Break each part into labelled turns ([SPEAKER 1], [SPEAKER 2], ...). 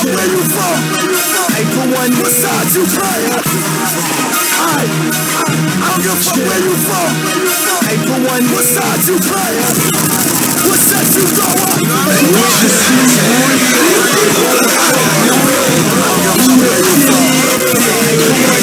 [SPEAKER 1] Where you from? April 1, what side you? I, I don't give a where you from. April 1, what side you? What set you throw up? What you see, boy?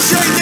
[SPEAKER 1] shake